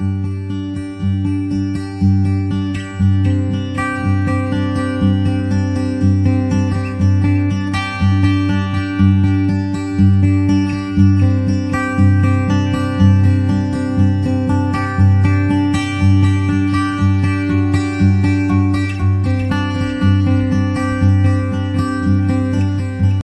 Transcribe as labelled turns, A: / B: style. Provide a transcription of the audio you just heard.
A: Música